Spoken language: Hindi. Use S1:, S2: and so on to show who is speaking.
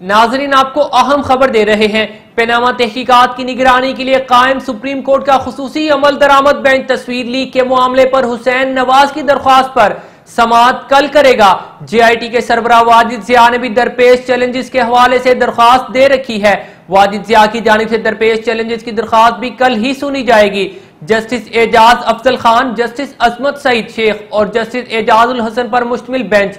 S1: नाजरीन, आपको अहम खबर दे रहे हैं, पेनामा तहकीकात की निगरानी के लिए कायम सुप्रीम कोर्ट का खसूसी अमल दरामद बेंच तस्वीर लीक के मामले पर हुसैन नवाज़ की दरख्वास्त पर समात कल करेगा। जेआईटी के सरबरा वाजिद जिया ने भी दरपेश चैलेंजेस के हवाले से दरख्वास्त दे रखी है। वाजिद जिया की जानब से दरपेश चैलेंजेस की दरख्वास्त भी कल ही सुनी जाएगी। जस्टिस एजाज अफजल खान, जस्टिस अजमत सईद शेख और जस्टिस एजाजुल हसन पर मुश्तमिल बेंच